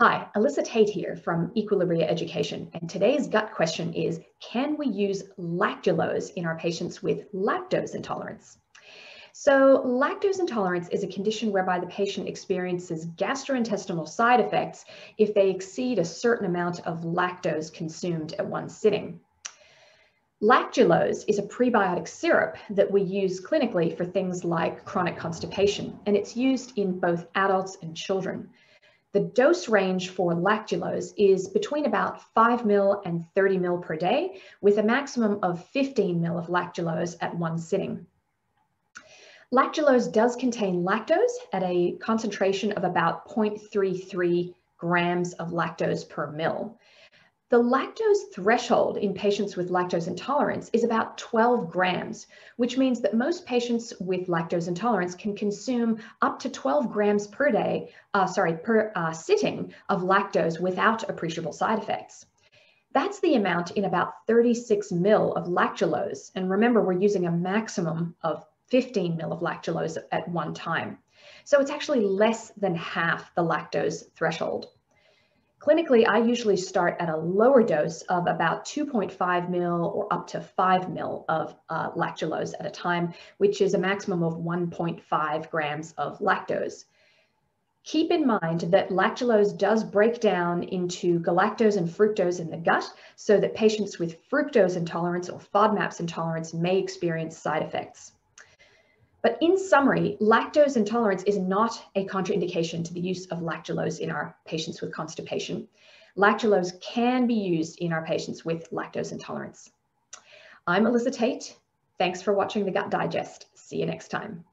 Hi, Alyssa Tate here from Equilibria Education, and today's gut question is, can we use lactulose in our patients with lactose intolerance? So lactose intolerance is a condition whereby the patient experiences gastrointestinal side effects if they exceed a certain amount of lactose consumed at one sitting. Lactulose is a prebiotic syrup that we use clinically for things like chronic constipation, and it's used in both adults and children. The dose range for lactulose is between about 5 mil and 30 mil per day, with a maximum of 15 mil of lactulose at one sitting. Lactulose does contain lactose at a concentration of about 0.33 grams of lactose per mil. The lactose threshold in patients with lactose intolerance is about 12 grams, which means that most patients with lactose intolerance can consume up to 12 grams per day, uh, sorry, per uh, sitting of lactose without appreciable side effects. That's the amount in about 36 mil of lactulose. And remember, we're using a maximum of 15 mil of lactulose at one time. So it's actually less than half the lactose threshold. Clinically, I usually start at a lower dose of about 2.5 mil or up to 5 mil of uh, lactulose at a time, which is a maximum of 1.5 grams of lactose. Keep in mind that lactulose does break down into galactose and fructose in the gut, so that patients with fructose intolerance or FODMAPs intolerance may experience side effects. But in summary, lactose intolerance is not a contraindication to the use of lactulose in our patients with constipation. Lactulose can be used in our patients with lactose intolerance. I'm Alyssa Tate. Thanks for watching the Gut Digest. See you next time.